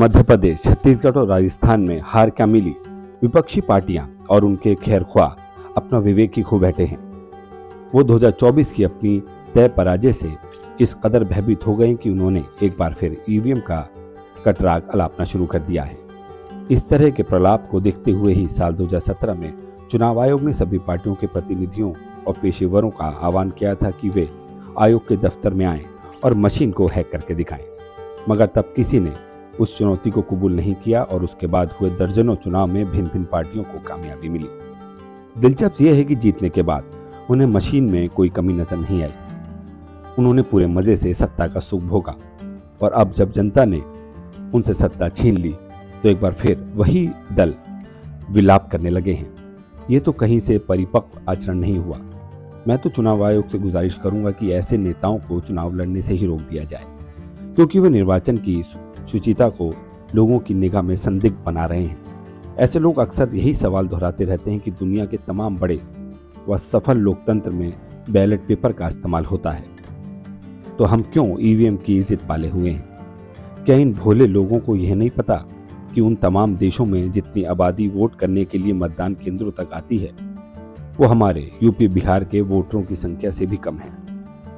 मध्य प्रदेश, छत्तीसगढ़ और राजस्थान में हार क्या मिली? विपक्षी पार्टियाँ और उनके खैरख्वा अपना विवेक ही खो बैठे हैं। वो 2024 की अपनी तय पराजय से इस कदर भयभीत हो गए कि उन्होंने एक बार फिर ईवीएम का कटराग अलापना शुरू कर दिया है। इस तरह के प्रलाप को देखते हुए ही साल 2017 में चुनाव आयोग ने सभी पार्टियों के प्रतिनिधियों और पेशेवरों का आह्वान किया था कि वे आयोग के दफ्तर में आएँ और मशीन को हैक करके दिखाएँ। मगर तब किसी ने उस चुनौती को कबूल नहीं किया और उसके बाद हुए दर्जनों चुनाव में भिन्न भिन्न पार्टियों को कामयाबी मिली। दिलचस्प यह है कि जीतने के बाद उन्हें मशीन में कोई कमी नज़र नहीं आई। उन्होंने पूरे मज़े से सत्ता का सुख भोगा और अब जब जनता ने उनसे सत्ता छीन ली तो एक बार फिर वही दल विलाप करने लगे हैं। ये तो कहीं से परिपक्व आचरण नहीं हुआ। मैं तो चुनाव आयोग से गुजारिश करूँगा कि ऐसे नेताओं को चुनाव लड़ने से ही रोक दिया जाए, क्योंकि वे निर्वाचन की सुचिता को लोगों की निगाह में संदिग्ध बना रहे हैं। ऐसे लोग अक्सर यही सवाल दोहराते रहते हैं कि दुनिया के तमाम बड़े व सफल लोकतंत्र में बैलेट पेपर का इस्तेमाल होता है। तो हम क्यों ईवीएम की इज़्ज़त पाले हुए हैं? क्या इन भोले लोगों को यह नहीं पता कि उन तमाम देशों में जितनी आबादी वोट करने के लिए मतदान केंद्रों तक आती है, वो हमारे यूपी, बिहार के वोटरों की संख्या से भी कम है।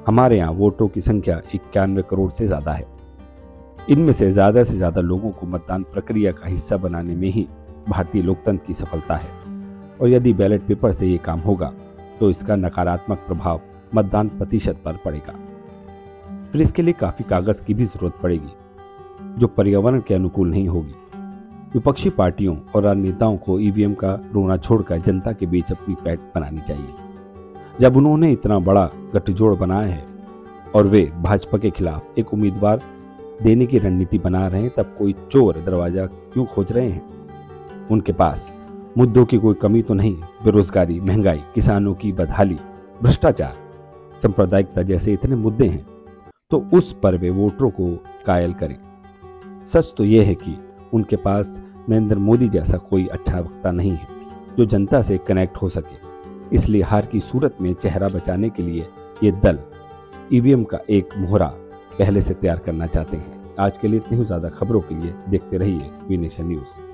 हमारे यहाँ वोटरों की संख्या इक्यानवे करोड़ से ज़्यादा है। इनमें से ज़्यादा से ज़्यादा लोगों को मतदान प्रक्रिया का हिस्सा बनाने में ही भारतीय लोकतंत्र की सफलता है। और यदि बैलेट पेपर से ये काम होगा तो इसका नकारात्मक प्रभाव मतदान प्रतिशत पर पड़ेगा। फिर इसके लिए काफ़ी कागज़ की भी ज़रूरत पड़ेगी, जो पर्यावरण के अनुकूल नहीं होगी। विपक्षी पार्टियों और राजनेताओं को ईवीएम का रोना छोड़कर जनता के बीच अपनी पैठ बनानी चाहिए। जब उन्होंने इतना बड़ा गठजोड़ बनाया है और वे भाजपा के खिलाफ एक उम्मीदवार देने की रणनीति बना रहे हैं, तब कोई चोर दरवाज़ा क्यों खोज रहे हैं? उनके पास मुद्दों की कोई कमी तो नहीं, बेरोजगारी, महँगाई, किसानों की बदहाली, भ्रष्टाचार, सांप्रदायिकता जैसे इतने मुद्दे हैं तो उस पर वे वोटरों को कायल करें। सच तो यह है कि उनके पास नरेंद्र मोदी जैसा कोई अच्छा वक्ता नहीं है, जो जनता से कनेक्ट हो सके। इसलिए हार की सूरत में चेहरा बचाने के लिए ये दल ईवीएम का एक मोहरा पहले से तैयार करना चाहते हैं। आज के लिए इतनी ही ज़्यादा खबरों के लिए देखते रहिए वी नेशन न्यूज़।